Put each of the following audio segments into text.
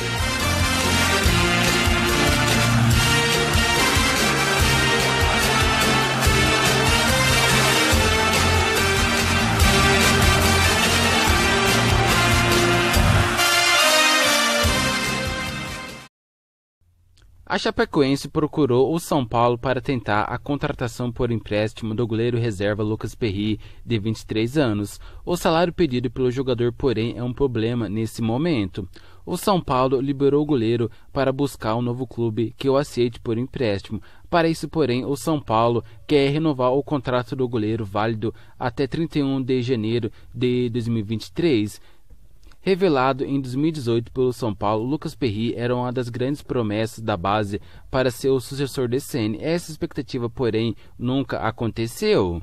Bye. A Chapecoense procurou o São Paulo para tentar a contratação por empréstimo do goleiro reserva Lucas Perry, de 23 anos. O salário pedido pelo jogador, porém, é um problema nesse momento. O São Paulo liberou o goleiro para buscar um novo clube que o aceite por empréstimo. Para isso, porém, o São Paulo quer renovar o contrato do goleiro válido até 31 de janeiro de 2023. Revelado em 2018 pelo São Paulo, Lucas Perry era uma das grandes promessas da base para ser o sucessor de Senna. Essa expectativa, porém, nunca aconteceu.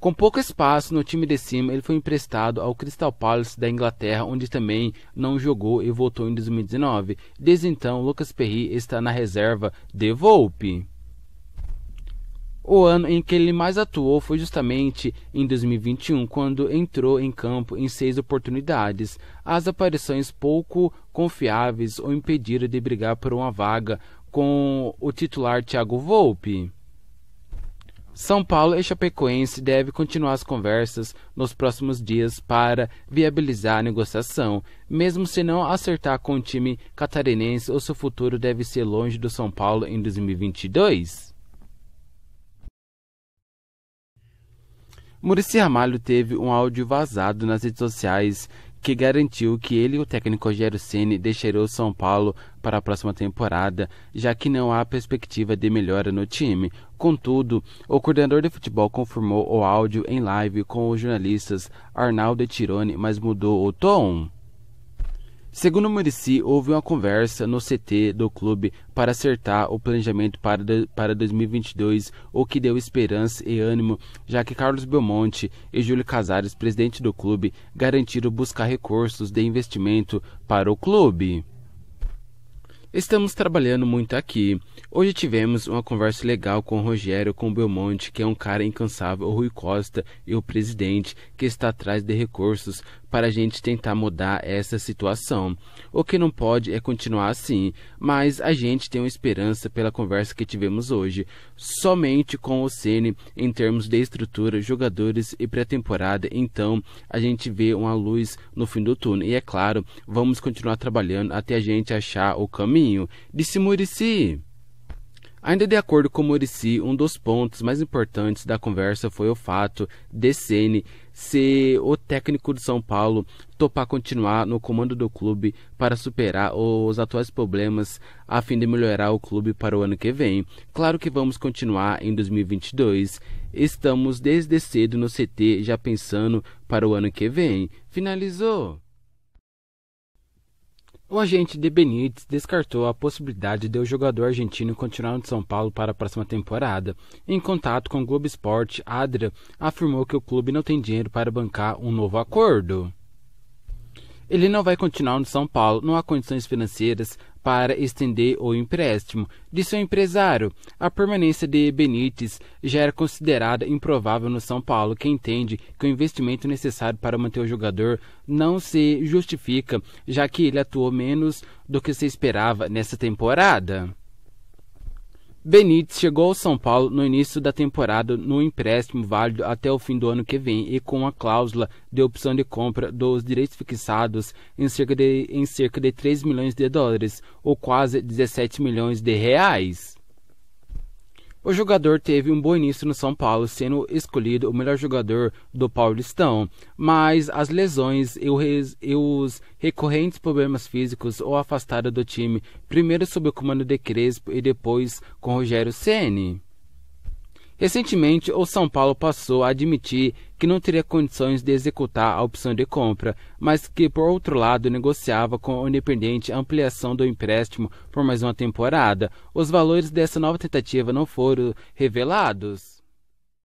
Com pouco espaço no time de cima, ele foi emprestado ao Crystal Palace da Inglaterra, onde também não jogou e voltou em 2019. Desde então, Lucas Perry está na reserva de Volpe. O ano em que ele mais atuou foi justamente em 2021, quando entrou em campo em seis oportunidades. As aparições pouco confiáveis o impediram de brigar por uma vaga com o titular Thiago Volpe. São Paulo e Chapecoense devem continuar as conversas nos próximos dias para viabilizar a negociação. Mesmo se não acertar com o time catarinense, o seu futuro deve ser longe do São Paulo em 2022. Murici Ramalho teve um áudio vazado nas redes sociais que garantiu que ele e o técnico Rogério Ceni deixarão o São Paulo para a próxima temporada, já que não há perspectiva de melhora no time. Contudo, o coordenador de futebol confirmou o áudio em live com os jornalistas Arnaldo e Tirone, mas mudou o tom. Segundo Murici, houve uma conversa no CT do clube para acertar o planejamento para, para 2022, o que deu esperança e ânimo, já que Carlos Belmonte e Júlio Casares, presidente do clube, garantiram buscar recursos de investimento para o clube. Estamos trabalhando muito aqui. Hoje tivemos uma conversa legal com o Rogério, com o Belmonte, que é um cara incansável, o Rui Costa e o presidente, que está atrás de recursos para a gente tentar mudar essa situação. O que não pode é continuar assim, mas a gente tem uma esperança pela conversa que tivemos hoje. Somente com o Ceni em termos de estrutura, jogadores e pré-temporada, então a gente vê uma luz no fim do túnel. E é claro, vamos continuar trabalhando até a gente achar o caminho. Disse Murici. Ainda de acordo com Murici, um dos pontos mais importantes da conversa foi o fato de Ceni ser o técnico de São Paulo topar continuar no comando do clube para superar os atuais problemas a fim de melhorar o clube para o ano que vem. Claro que vamos continuar em 2022. Estamos desde cedo no CT já pensando para o ano que vem. Finalizou. O agente de Benítez descartou a possibilidade de o jogador argentino continuar no São Paulo para a próxima temporada. Em contato com o Globo Esporte, Adria afirmou que o clube não tem dinheiro para bancar um novo acordo. Ele não vai continuar no São Paulo, não há condições financeiras para estender o empréstimo. De seu empresário, a permanência de Benítez já era considerada improvável no São Paulo, que entende que o investimento necessário para manter o jogador não se justifica, já que ele atuou menos do que se esperava nessa temporada. Benítez chegou ao São Paulo no início da temporada no empréstimo válido até o fim do ano que vem e com a cláusula de opção de compra dos direitos fixados em cerca de, em cerca de 3 milhões de dólares, ou quase 17 milhões de reais. O jogador teve um bom início no São Paulo, sendo escolhido o melhor jogador do Paulistão, mas as lesões e, os recorrentes problemas físicos o afastaram do time, primeiro sob o comando de Crespo e depois com Rogério Ceni. Recentemente, o São Paulo passou a admitir que não teria condições de executar a opção de compra, mas que, por outro lado, negociava com o Independente a ampliação do empréstimo por mais uma temporada. Os valores dessa nova tentativa não foram revelados.